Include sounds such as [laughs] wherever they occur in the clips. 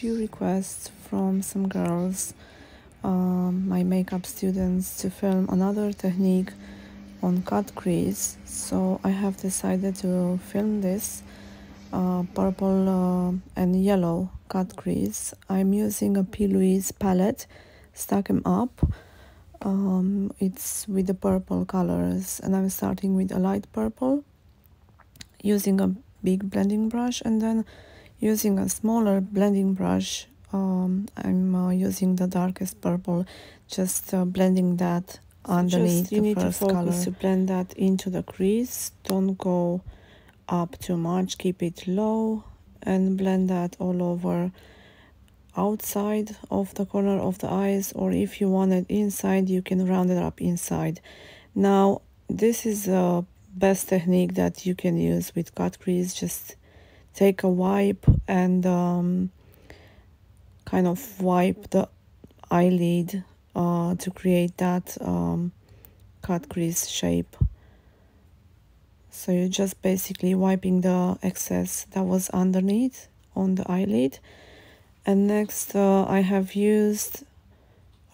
few requests from some girls, um, my makeup students, to film another technique on cut crease. So I have decided to film this uh, purple uh, and yellow cut crease. I'm using a P. Louise palette, Stack 'em Up. Um, it's with the purple colors and I'm starting with a light purple using a big blending brush and then using a smaller blending brush um, I'm uh, using the darkest purple just uh, blending that underneath just, you need to focus color. to blend that into the crease. Don't go up too much keep it low and blend that all over outside of the corner of the eyes or if you want it inside you can round it up inside. Now this is the best technique that you can use with cut crease. Just take a wipe and um, kind of wipe the eyelid uh, to create that um, cut crease shape. So you're just basically wiping the excess that was underneath on the eyelid. And next uh, I have used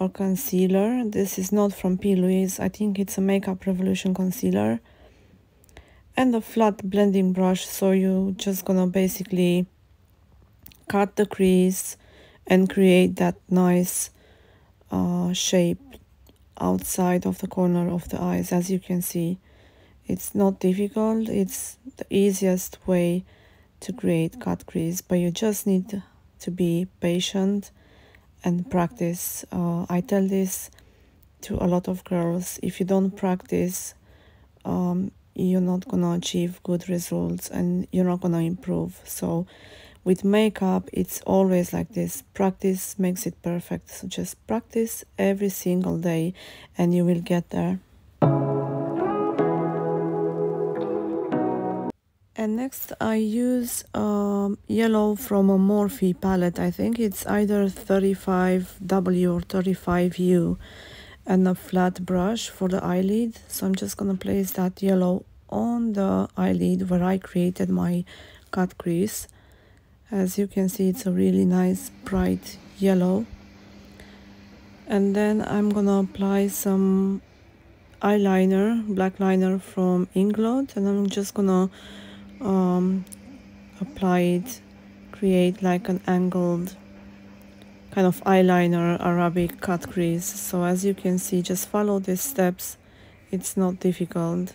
a concealer. This is not from P. Louise. I think it's a Makeup Revolution concealer and a flat blending brush. So you're just gonna basically cut the crease and create that nice uh, shape outside of the corner of the eyes. As you can see it's not difficult. It's the easiest way to create cut crease but you just need to be patient and practice uh, I tell this to a lot of girls. If you don't practice um, you're not gonna achieve good results and you're not gonna improve. So with makeup it's always like this. Practice makes it perfect. So just practice every single day and you will get there. And next I use um, yellow from a Morphe palette. I think it's either 35W or 35U and a flat brush for the eyelid. So I'm just gonna place that yellow on the eyelid where I created my cut crease. As you can see it's a really nice bright yellow. And then I'm gonna apply some eyeliner black liner from Inglot and I'm just gonna um, apply it create like an angled kind of eyeliner Arabic cut crease. So as you can see just follow these steps. It's not difficult.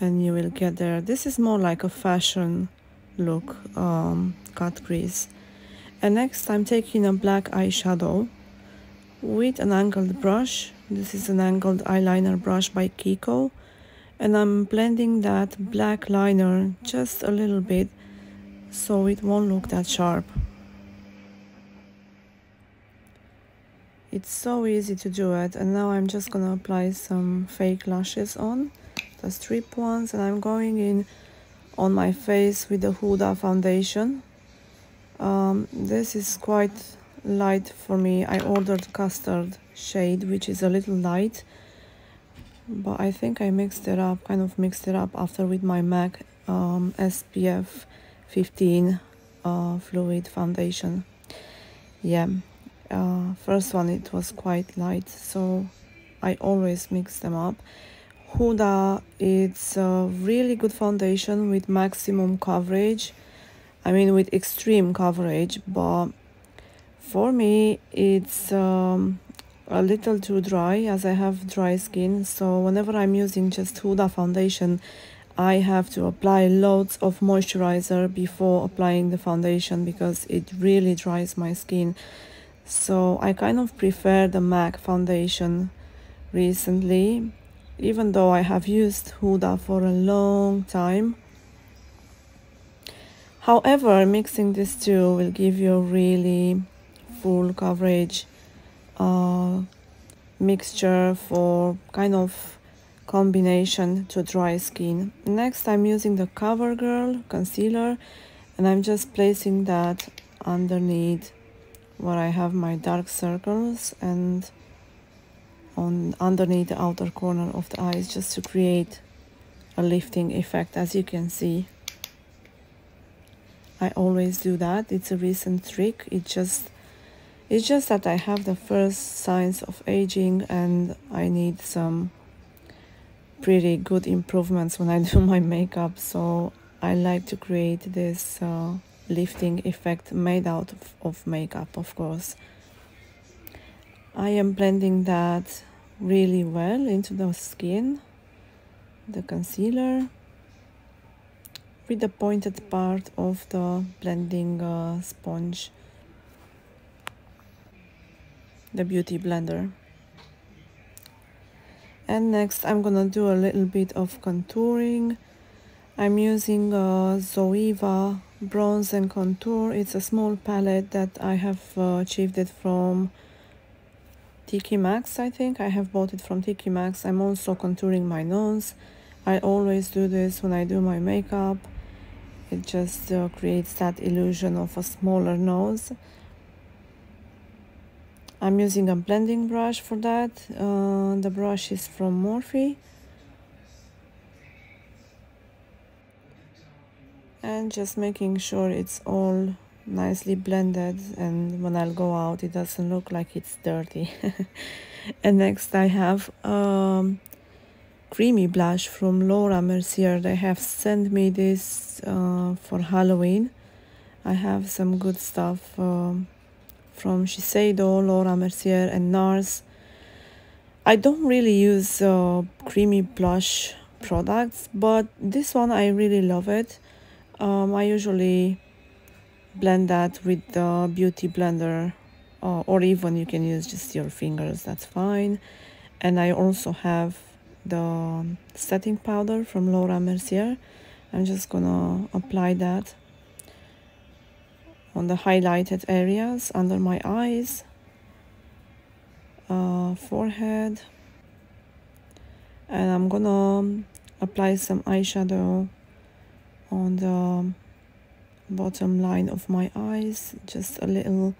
And you will get there. This is more like a fashion look um, cut crease. And next I'm taking a black eyeshadow with an angled brush. This is an angled eyeliner brush by Kiko. And I'm blending that black liner just a little bit so it won't look that sharp it's so easy to do it and now I'm just gonna apply some fake lashes on the strip ones and I'm going in on my face with the Huda foundation. Um, this is quite light for me. I ordered custard shade which is a little light but I think I mixed it up kind of mixed it up after with my MAC um, SPF 15 uh, fluid foundation. Yeah uh, first one it was quite light so I always mix them up. Huda it's a really good foundation with maximum coverage. I mean with extreme coverage but for me it's um, a little too dry as I have dry skin. So whenever I'm using just Huda foundation I have to apply loads of moisturizer before applying the foundation because it really dries my skin so I kind of prefer the MAC foundation recently even though I have used Huda for a long time. However mixing these two will give you a really full coverage uh, mixture for kind of combination to dry skin. Next I'm using the CoverGirl concealer and I'm just placing that underneath where I have my dark circles and on underneath the outer corner of the eyes just to create a lifting effect as you can see I always do that. It's a recent trick. It just it's just that I have the first signs of aging and I need some pretty good improvements when I [laughs] do my makeup. So I like to create this uh, lifting effect made out of, of makeup, of course. I am blending that really well into the skin, the concealer, with the pointed part of the blending uh, sponge the beauty blender and next I'm gonna do a little bit of contouring I'm using a Zoeva bronze and contour it's a small palette that I have uh, achieved it from TK Maxx, I think I have bought it from TK Maxx. I'm also contouring my nose I always do this when I do my makeup it just uh, creates that illusion of a smaller nose I'm using a blending brush for that. Uh, the brush is from Morphe. And just making sure it's all nicely blended and when I'll go out it doesn't look like it's dirty. [laughs] and next I have um, creamy blush from Laura Mercier. They have sent me this uh, for Halloween. I have some good stuff. Um, from Shiseido, Laura Mercier and NARS. I don't really use uh, creamy blush products, but this one I really love it. Um, I usually blend that with the beauty blender uh, or even you can use just your fingers, that's fine. And I also have the setting powder from Laura Mercier. I'm just gonna apply that on the highlighted areas under my eyes, uh, forehead, and I'm gonna apply some eyeshadow on the bottom line of my eyes, just a little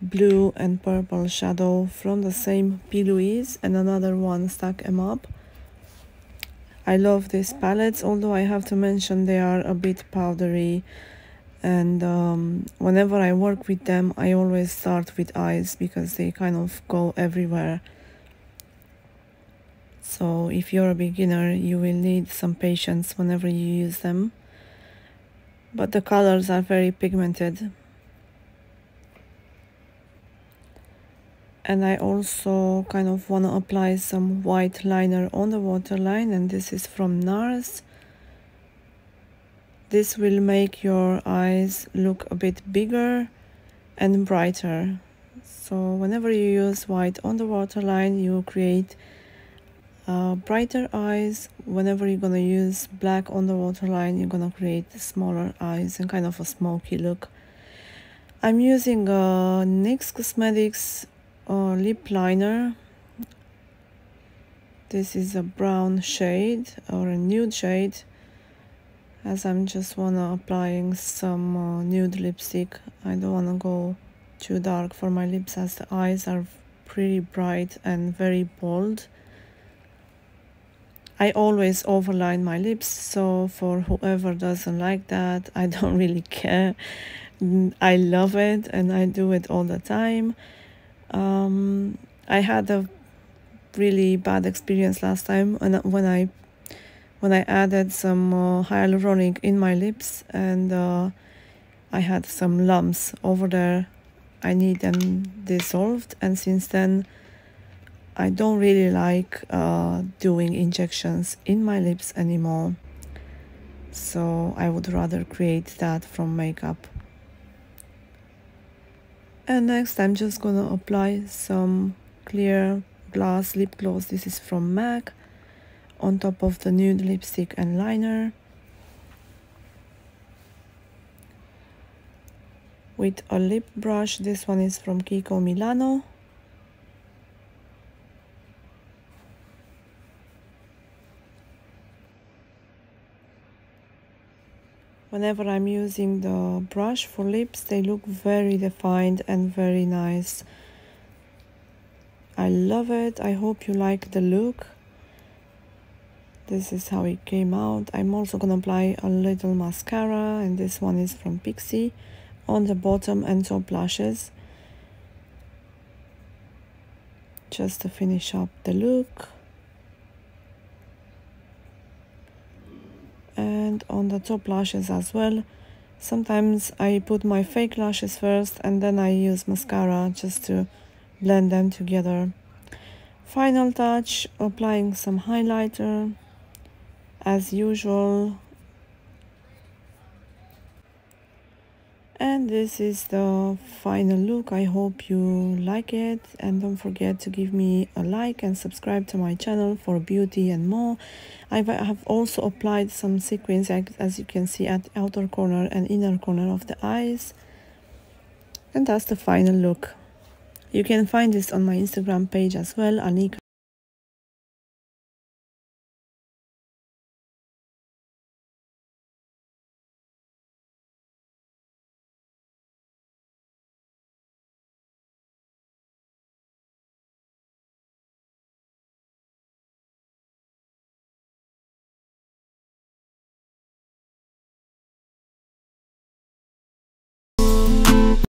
blue and purple shadow from the same P. Louise and another one Stack 'em Up. I love these palettes, although I have to mention they are a bit powdery and um, whenever I work with them I always start with eyes because they kind of go everywhere so if you're a beginner you will need some patience whenever you use them. But the colors are very pigmented. And I also kind of want to apply some white liner on the waterline and this is from NARS. This will make your eyes look a bit bigger and brighter. So whenever you use white on the waterline, you create uh, brighter eyes. Whenever you're gonna use black on the waterline, you're gonna create smaller eyes and kind of a smoky look. I'm using a NYX Cosmetics uh, lip liner. This is a brown shade or a nude shade as I'm just wanna applying some uh, nude lipstick I don't wanna go too dark for my lips as the eyes are pretty bright and very bold I always overline my lips so for whoever doesn't like that I [laughs] don't really care I love it and I do it all the time um, I had a really bad experience last time when I when I added some uh, hyaluronic in my lips and uh, I had some lumps over there. I need them dissolved and since then I don't really like uh, doing injections in my lips anymore. So I would rather create that from makeup. And next I'm just gonna apply some clear glass lip gloss. This is from MAC on top of the nude lipstick and liner with a lip brush this one is from Kiko Milano whenever I'm using the brush for lips they look very defined and very nice. I love it. I hope you like the look. This is how it came out. I'm also gonna apply a little mascara and this one is from Pixi on the bottom and top lashes. Just to finish up the look and on the top lashes as well. Sometimes I put my fake lashes first and then I use mascara just to blend them together. Final touch applying some highlighter as usual and this is the final look. I hope you like it. And don't forget to give me a like and subscribe to my channel for beauty and more. I have also applied some sequins as you can see at outer corner and inner corner of the eyes. And that's the final look. You can find this on my instagram page as well Anycka